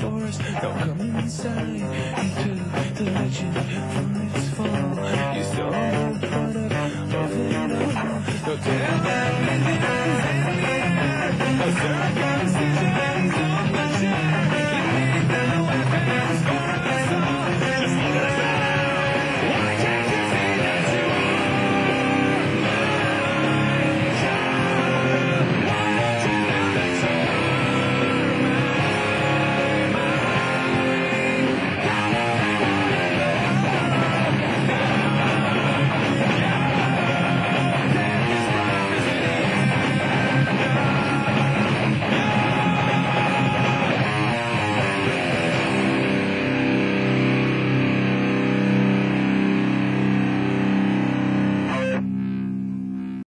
forest. Now come inside into the legend from its fall. You saw the product of it all. Now tell me